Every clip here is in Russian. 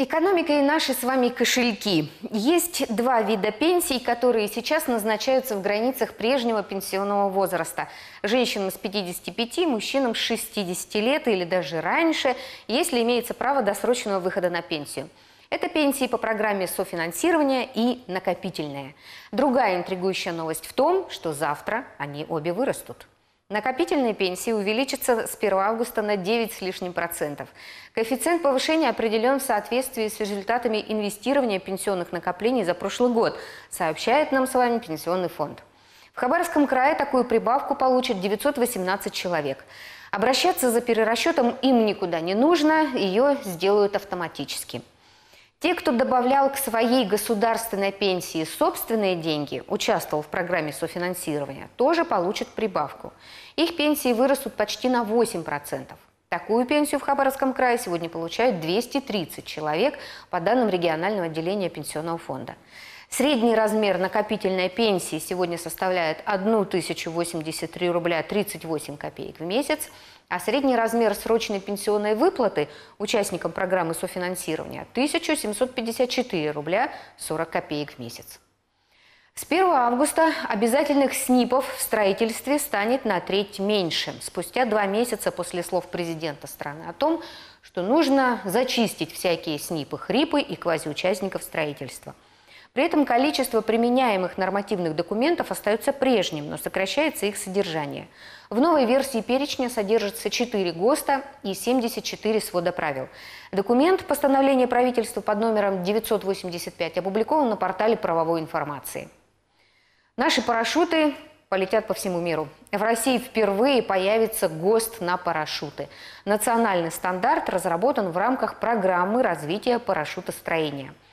Экономика и наши с вами кошельки. Есть два вида пенсий, которые сейчас назначаются в границах прежнего пенсионного возраста. Женщинам с 55, мужчинам с 60 лет или даже раньше, если имеется право досрочного выхода на пенсию. Это пенсии по программе софинансирования и накопительные. Другая интригующая новость в том, что завтра они обе вырастут. Накопительные пенсии увеличатся с 1 августа на 9 с лишним процентов. Коэффициент повышения определен в соответствии с результатами инвестирования пенсионных накоплений за прошлый год, сообщает нам с вами Пенсионный фонд. В Хабаровском крае такую прибавку получат 918 человек. Обращаться за перерасчетом им никуда не нужно, ее сделают автоматически. Те, кто добавлял к своей государственной пенсии собственные деньги, участвовал в программе софинансирования, тоже получат прибавку. Их пенсии вырастут почти на 8%. Такую пенсию в Хабаровском крае сегодня получают 230 человек по данным регионального отделения пенсионного фонда. Средний размер накопительной пенсии сегодня составляет 1083 рубля 38 копеек в месяц, а средний размер срочной пенсионной выплаты участникам программы софинансирования – 1754 рубля 40 копеек в месяц. С 1 августа обязательных СНИПов в строительстве станет на треть меньше, спустя два месяца после слов президента страны о том, что нужно зачистить всякие СНИПы, хрипы и квазиучастников строительства – при этом количество применяемых нормативных документов остается прежним, но сокращается их содержание. В новой версии перечня содержится 4 ГОСТа и 74 свода правил. Документ постановления правительства под номером 985 опубликован на портале правовой информации. Наши парашюты полетят по всему миру. В России впервые появится ГОСТ на парашюты. Национальный стандарт разработан в рамках программы развития парашютостроения –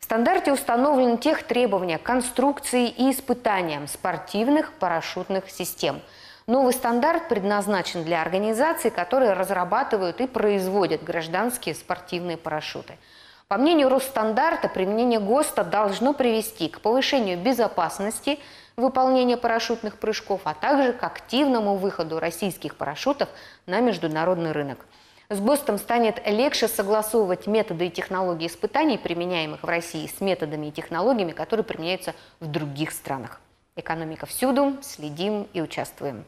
в стандарте установлены тех требования конструкции и испытаниям спортивных парашютных систем. Новый стандарт предназначен для организаций, которые разрабатывают и производят гражданские спортивные парашюты. По мнению Росстандарта, применение ГОСТа должно привести к повышению безопасности выполнения парашютных прыжков, а также к активному выходу российских парашютов на международный рынок. С ГОСТом станет легче согласовывать методы и технологии испытаний, применяемых в России, с методами и технологиями, которые применяются в других странах. Экономика всюду, следим и участвуем.